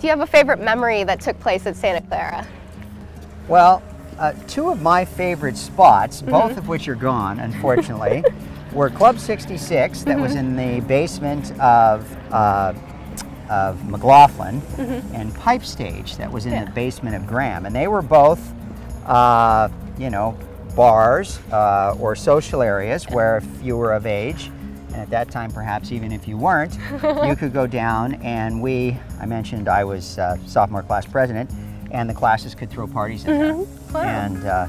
Do you have a favorite memory that took place at Santa Clara? Well, uh, two of my favorite spots, mm-hmm. both of which are gone, unfortunately, were Club 66, that mm-hmm. was in the basement of, uh, of McLaughlin, mm-hmm. and Pipe Stage, that was in yeah. the basement of Graham. And they were both, uh, you know, bars uh, or social areas where if you were of age, and at that time perhaps even if you weren't, you could go down and we, I mentioned I was uh, sophomore class president, and the classes could throw parties in. Mm-hmm. Wow. And uh,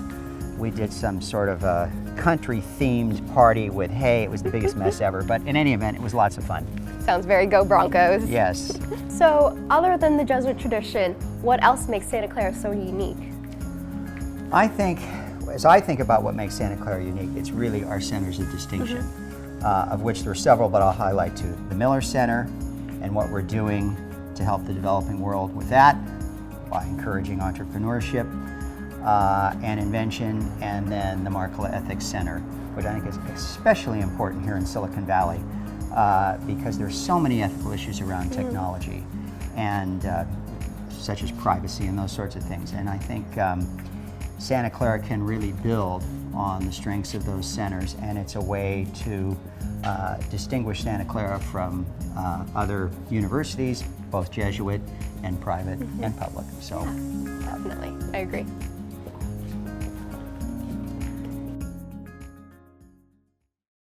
we did some sort of a country themed party with hay. It was the biggest mess ever, but in any event, it was lots of fun. Sounds very go Broncos. Yes. So, other than the Jesuit tradition, what else makes Santa Clara so unique? I think, as I think about what makes Santa Clara unique, it's really our centers of distinction, mm-hmm. Uh, of which there are several, but I'll highlight two. The Miller Center and what we're doing to help the developing world with that by encouraging entrepreneurship uh, and invention, and then the Markkula Ethics Center, which I think is especially important here in Silicon Valley uh, because there's so many ethical issues around mm-hmm. technology and uh, such as privacy and those sorts of things. And I think um, Santa Clara can really build on the strengths of those centers, and it's a way to uh, distinguish Santa Clara from uh, other universities, both Jesuit and private mm -hmm. and public. So, yeah, definitely, I agree.